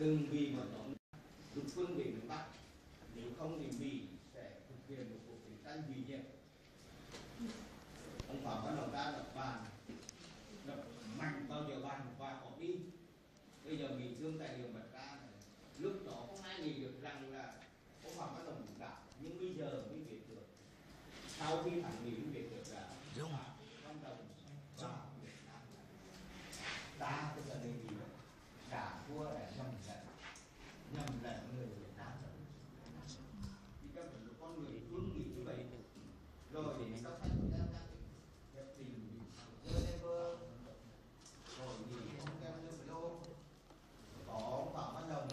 đừng vì một nhóm rút quân về miền bắc nếu không thì mỹ sẽ thực hiện một cuộc chiến tranh hủy diệt ông phạm văn đồng ta đập bàn đập mạnh vào giờ bàn và họ đi bây giờ mình thương tài liệu bật ra này. lúc đó không ai nghĩ được rằng là ông phạm văn đồng đã, nhưng bây giờ mới biết được sau khi thẳng nghĩ mới biết được là Dung. văn đồng việt nam đã tức là đề nghị đã thua là nhầm lẫn nhầm lẫn người việt nam rồi thì các bạn một con người hướng nghĩ như vậy rồi thì mình có thấy của em đang hiệp tình Geneva rồi thì ông em như đô có ông Phạm Văn Đồng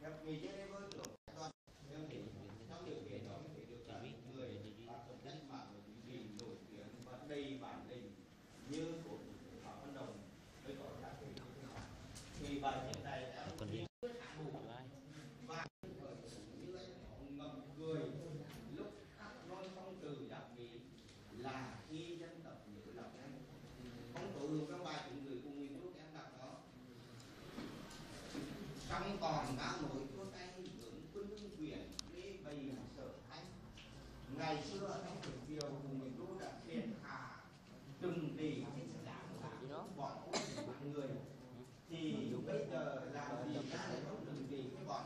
gặp nghị Geneva được toàn em thì trong điều kiện đó có thể được là người hoạt động cách mạng và chính trị nổi tiếng và đầy bản lĩnh như của Phạm Văn Đồng với có các cái thì bài viết này đã Còn đi. và như vậy họ ngầm cười lúc khắc non phong từ đặc biệt là khi dân tộc nữ lòng em không tổ hưởng trong bài chúng người cùng nguyên quốc em đọc đó. Trong còn đã nỗi có tay hướng quân quyền lê bày sở anh ngày xưa trong thực triều cùng mình lúc đã thiền hạ từng tỷ bọn mạng người thì bây giờ làm gì ra để không đừng vì cái bọn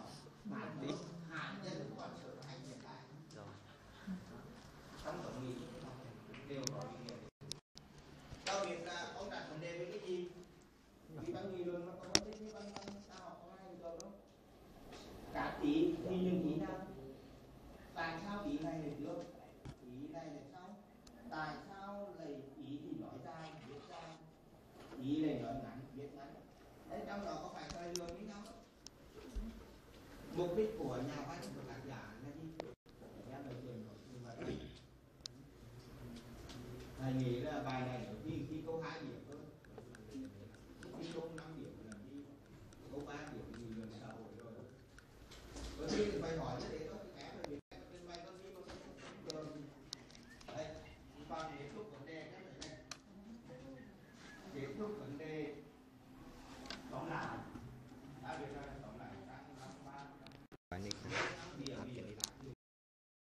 hạn đi hạn nhân bọn sở hành hiện tại Rồi. trong tổng nghị đều có ý nghĩa đặc biệt là ông đặt vấn đề với cái gì? Vì bằng nghị luận nó có cái đề với bằng sao học có ai được đâu cả ý thì những ý nào tại sao ý này lại được? Ý này lại sao? Tại sao lại ý thì nói ra biết ra? Ý này nói ngắn biết ngắn. Đấy, trong đó có phải thời lượng với nhau? Mục đích của nhà văn thầy nghĩ là bài này nó ghi khi câu hai điểm